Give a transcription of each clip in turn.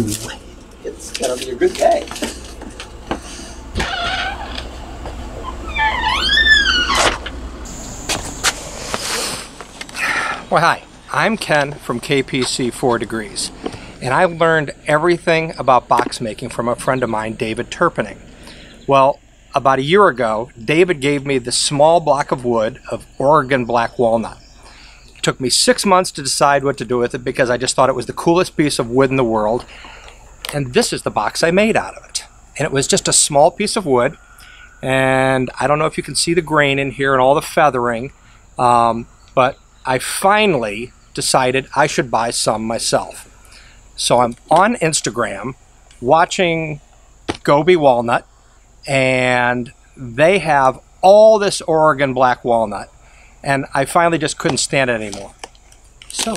Ooh, it's gonna be a good day. Well, hi, I'm Ken from KPC 4 Degrees, and I learned everything about box making from a friend of mine, David Turpening. Well, about a year ago, David gave me the small block of wood of Oregon black walnut. It took me six months to decide what to do with it because I just thought it was the coolest piece of wood in the world. And this is the box I made out of it. And it was just a small piece of wood. And I don't know if you can see the grain in here and all the feathering, um, but I finally decided I should buy some myself. So I'm on Instagram watching Goby Walnut, and they have all this Oregon black walnut, and I finally just couldn't stand it anymore. So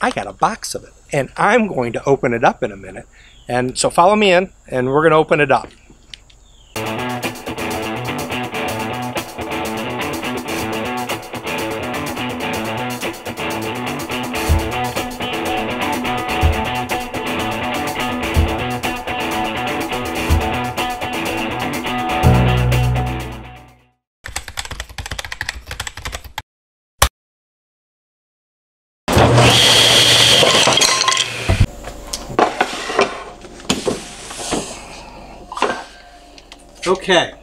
I got a box of it, and I'm going to open it up in a minute. And so follow me in, and we're going to open it up. Okay,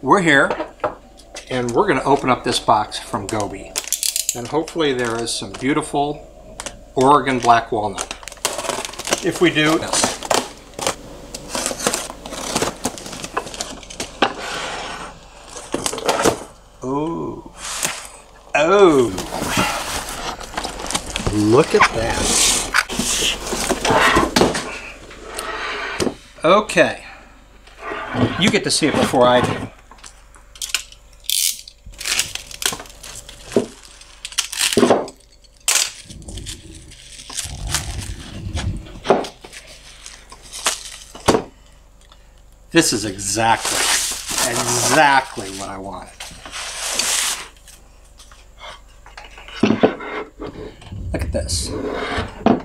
we're here and we're going to open up this box from Goby. And hopefully there is some beautiful Oregon black walnut. If we do, yes. Oh, oh, look at that. Okay. You get to see it before I do. This is exactly, exactly what I wanted. Look at this.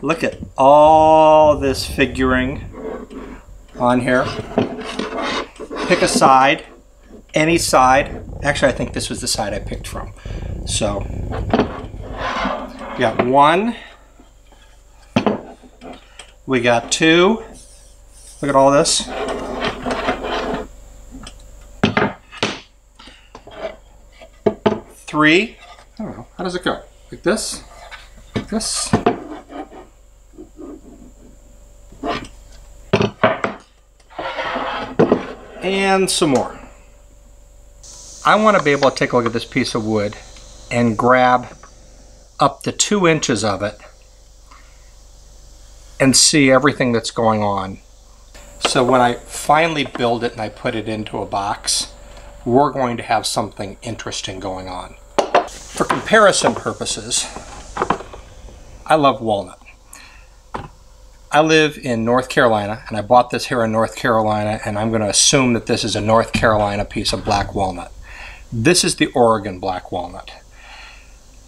Look at all this figuring on here pick a side, any side. Actually, I think this was the side I picked from. So, we got one. We got two. Look at all this. Three. I don't know. How does it go? Like this? Like this? And some more. I want to be able to take a look at this piece of wood and grab up to two inches of it and see everything that's going on. So when I finally build it and I put it into a box, we're going to have something interesting going on. For comparison purposes, I love walnut. I live in North Carolina, and I bought this here in North Carolina, and I'm going to assume that this is a North Carolina piece of black walnut. This is the Oregon black walnut.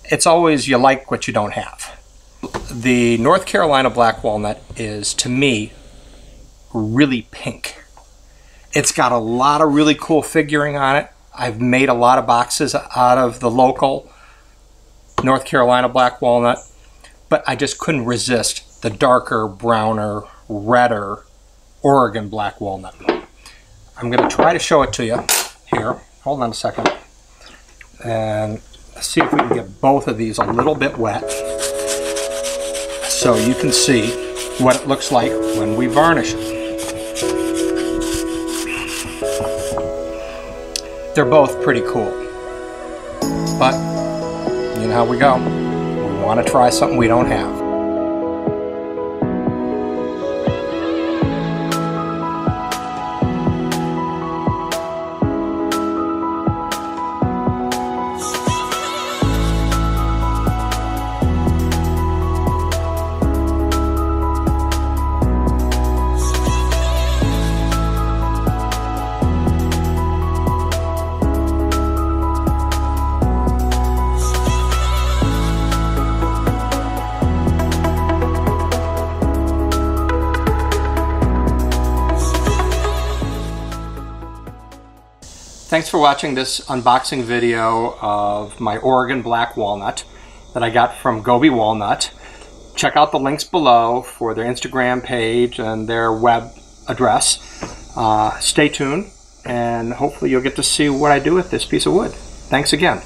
It's always you like what you don't have. The North Carolina black walnut is, to me, really pink. It's got a lot of really cool figuring on it. I've made a lot of boxes out of the local North Carolina black walnut, but I just couldn't resist the darker, browner, redder Oregon black walnut. I'm going to try to show it to you here. Hold on a second. And see if we can get both of these a little bit wet so you can see what it looks like when we varnish it. They're both pretty cool. But, you know how we go. We want to try something we don't have. Thanks for watching this unboxing video of my Oregon Black Walnut that I got from Goby Walnut. Check out the links below for their Instagram page and their web address. Uh, stay tuned and hopefully you'll get to see what I do with this piece of wood. Thanks again.